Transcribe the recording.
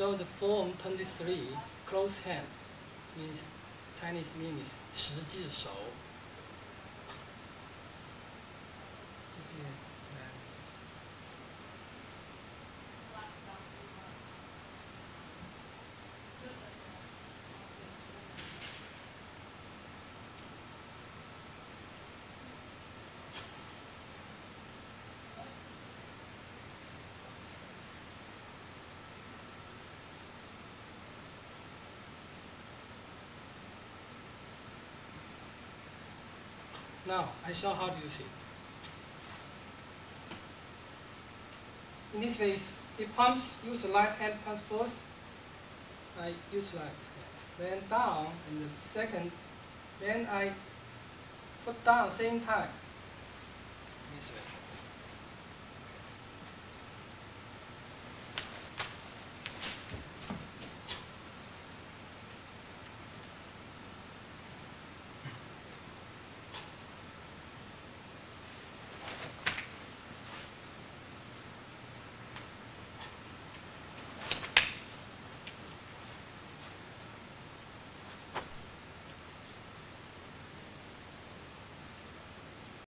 show the form 23, close hand, means Chinese means 十字手。Now, I show how to use it. In this case, it pumps, use the right hand pumps first. I use right. Then down in the second. Then I put down same time.